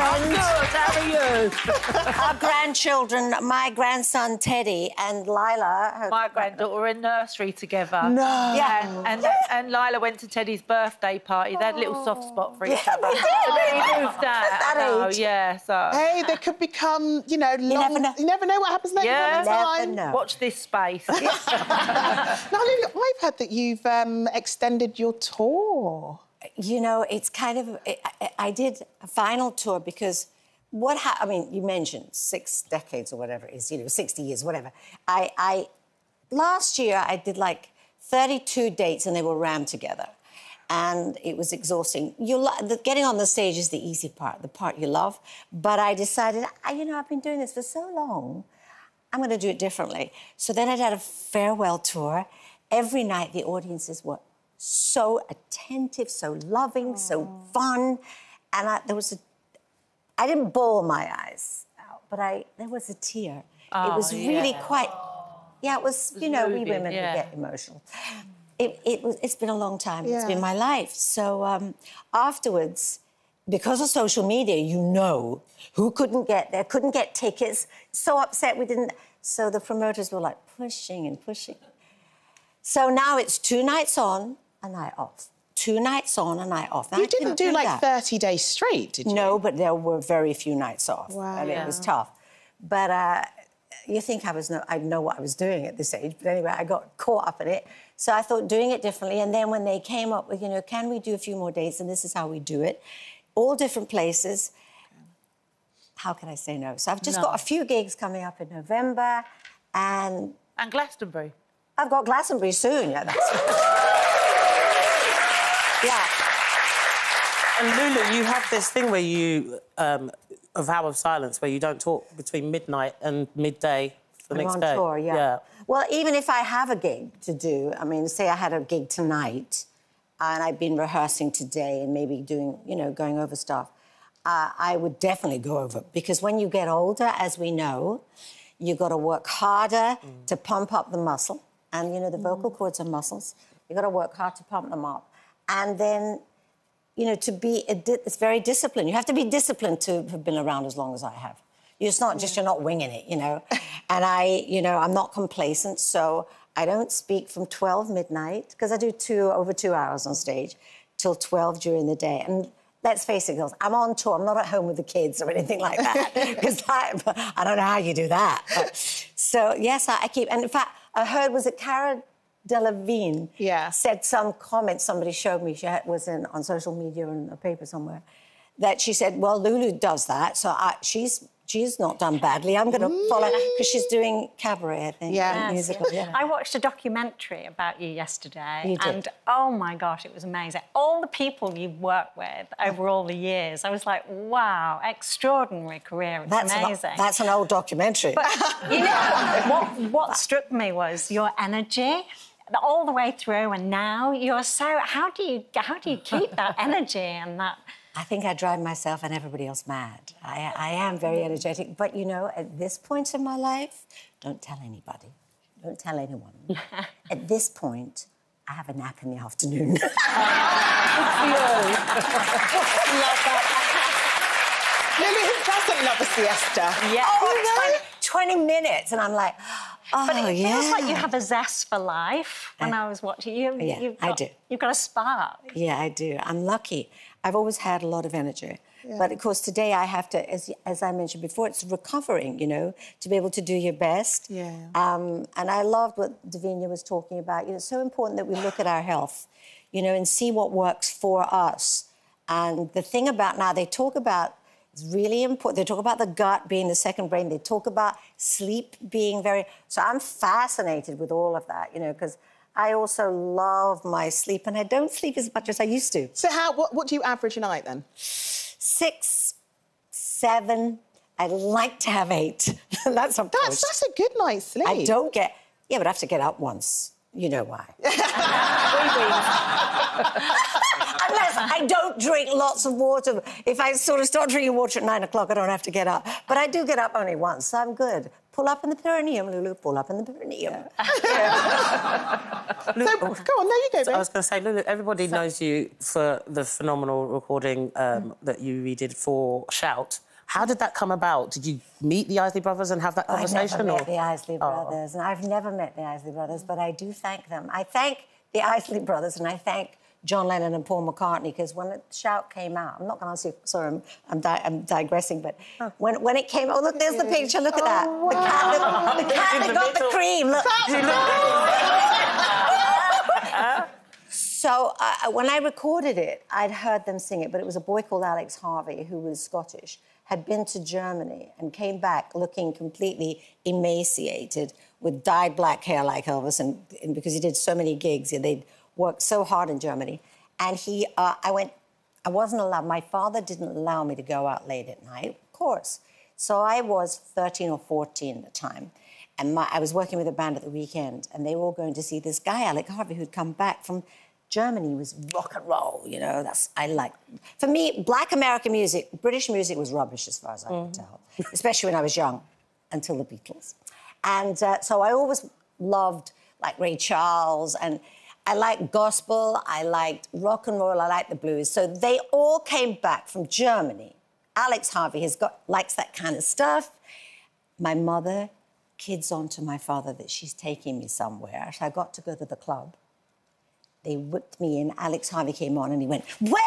friend. How are you? Our grandchildren, my grandson Teddy and Lila. My granddaughter were in nursery together. No. Yeah. And, and, and Lila went to Teddy's birthday party. They had a little soft spot for each Yeah, other. they did. So they moved out. At that I know, age. yeah, so... Hey, they could become, you know, long... never know. You never know what happens next Yeah. time. Never know. Watch this space. Now, Lulu, I've heard that you've um, extended your tour. You know, it's kind of. I, I- did a final tour because what ha- I mean, you mentioned six decades or whatever it is, you know, 60 years, whatever. I, I last year I did like 32 dates and they were rammed together. And it was exhausting. You lo- the, getting on the stage is the easy part, the part you love. But I decided, I, you know, I've been doing this for so long. I'm going to do it differently. So then I did a farewell tour. Every night the audiences were so attentive, so loving, so fun, and I, there was a. I didn't bawl my eyes out, but I there was a tear. it was really quite. Yeah, it was. you know, we women yeah. get emotional. It, it was. It's been a long time. It's been my life. So um, afterwards, because of social media, you know who couldn't get there, couldn't get tickets. So upset we didn't. So the promoters were like pushing and pushing. So now it's two nights on, a night off. Two nights on, a night off. Now, You I didn't do like that. 30 days straight, did you? No, but there were very few nights off. Wow. And it was tough. But uh, you think I was no, I know what I was doing at this age. But anyway, I got caught up in it. So I thought doing it differently. And then when they came up with, you know, can we do a few more dates? And this is how we do it. All different places. How can I say no? So I've just No. got a few gigs coming up in November. And and Glastonbury. I've got Glastonbury soon. Yeah, that's. yeah. And Lulu, you have this thing where you, um, a vow of silence, where you don't talk between midnight and midday the I'm next on day. tour, yeah. yeah. Well, even if I have a gig to do, I mean, say I had a gig tonight and I've been rehearsing today and maybe doing, you know, going over stuff, uh, I would definitely go over because when you get older, as we know, you got to work harder to pump up the muscle. And, you know, the vocal cords are muscles. you got to work hard to pump them up. And then, you know, to be, a di- it's very disciplined. You have to be disciplined to have been around as long as I have. It's not just you're not winging it, you know. and I, you know, I'm not complacent, so I don't speak from 12 midnight because I do two over two hours on stage till 12 during the day. And let's face it, girls, I'm on tour. I'm not at home with the kids or anything like that because I, I don't know how you do that. But, so yes, I, I keep. And in fact, I heard was it Cara Delevingne Yeah. said some comment somebody showed me. She had, was in on social media and a paper somewhere that she said, "Well, Lulu does that, so I, she's she's not done badly. I'm going to follow because she's doing cabaret, I think, Yeah. Yes, musical. Yeah. I watched a documentary about you yesterday, You did. and oh my gosh, it was amazing. All the people you've worked with over all the years, I was like, wow, extraordinary career. It's That's an, amazing. that's an old documentary. you know, what, what struck me was your energy. All the way through, and now you're so. How do you how do you keep that energy and that? I think I drive myself and everybody else mad. I, I am very mm. energetic, but you know, at this point in my life, don't tell anybody. Don't tell anyone. at this point, I have a nap in the afternoon. Lulu, who doesn't love a siesta? Yeah. oh, 20, 20 minutes, and I'm like, oh, But it yeah. feels like you have a zest for life. When I, was watching you, Yeah, you've I do. You've got a spark. Yeah, I do. I'm lucky. I've always had a lot of energy. But of course, today I have to, as, as I mentioned before, it's recovering, you know, to be able to do your best. Yeah. Um, and I loved what Davina was talking about. You know, it's so important that we look at our health, you know, and see what works for us. And the thing about now, they talk about, it's really important, they talk about the gut being the second brain, they talk about sleep being very, so I'm fascinated with all of that, you know, because I also love my sleep and I don't sleep as much as I used to. So, how? What, what do you average a night then? Six, seven, I'd like to have eight. that's a. That's that's a good night's sleep. I don't get, yeah, but I have to get up once. You know why. I I don't drink lots of water. If I sort of start drinking water at nine o'clock, I don't have to get up. But I do get up only once, so I'm good. Pull up in the perineum, Lulu. Pull up in the perineum. So, go on, there you go, I was going to say, Lulu, everybody knows you for the phenomenal recording um, that you redid for Shout. How did that come about? Did you meet the Isley Brothers and have that I've conversation? never or- met the Isley Brothers, and I've never met the Isley Brothers, but I do thank them. I thank the Isley Brothers, and I thank John Lennon and Paul McCartney because when the shout came out, I'm not going to say sorry, I'm, I'm, di- I'm digressing, but when, when it came, oh look, there's the picture. Look at that. The cat, that- the cat that got the cream. Look. So uh, when I recorded it, I'd heard them sing it, but it was a boy called Alex Harvey who was Scottish, had been to Germany and came back looking completely emaciated with dyed black hair like Elvis, and, and because he did so many gigs, they'd worked so hard in Germany. And he, uh, I went, I wasn't allowed. My father didn't allow me to go out late at night, of course. So I was 13 or 14 at the time. And my, I was working with a band at the weekend, and they were all going to see this guy, Alex Harvey, who'd come back from Germany. Was rock and roll, you know. That's I like. For me, Black American music, British music was rubbish as far as I could tell, especially when I was young, until the Beatles. And uh, so I always loved like Ray Charles, and I liked gospel, I liked rock and roll, I liked the blues. So they all came back from Germany. Alex Harvey has got likes that kind of stuff my mother kids on to my father that she's taking me somewhere. So I got to go to the club. They whipped me in. Alex Harvey came on and he went, Well,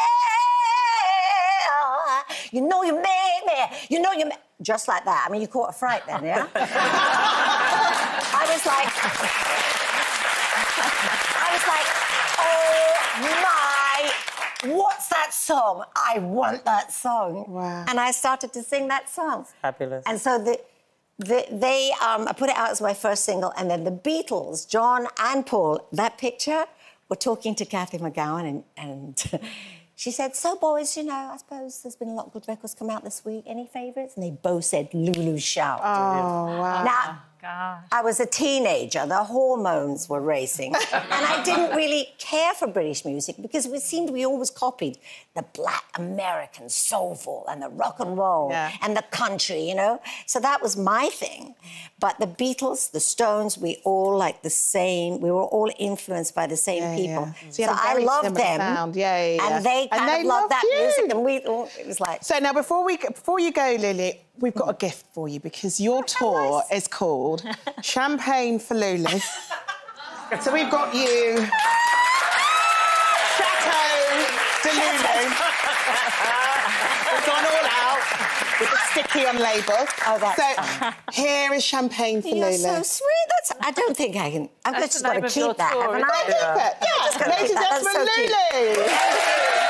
you know you made me. You know you. Just like that. I mean, you caught a fright then, yeah? I was like, what's that song? I want that song. Wow. And I started to sing that song. Fabulous. And so the, the, they, um, I put it out as my first single, and then the Beatles, John and Paul, that picture, were talking to Cathy McGowan, and, and she said, "So, boys, you know, I suppose there's been a lot of good records come out this week. Any favourites?" And they both said, "Lulu Shout." Oh, wow. Now, I was a teenager, the hormones were racing, and I didn't really care for British music because it seemed we always copied the black American soulful and the rock and roll Yeah. and the country, you know? So that was my thing. But the Beatles, the Stones, we all like the same, we were all influenced by the same Yeah, people. yeah. So a I loved them. sound. Yeah, yeah, yeah. And they And they of loved loved that music, and we all, it was like, So now, before we before you go, Lulu, we've got a gift for you because your tour is called Champagne for Lulu. so we've got you Chateau de Lulu. We've gone all out with the sticky on label. Oh, that's so here is champagne for You're Lulu. so sweet. That's. I don't think I can. I've That's just got to name of your keep that, tour, haven't isn't I? it? Keep it. Yeah, just gonna ladies keep and gentlemen, so cute. Lulu.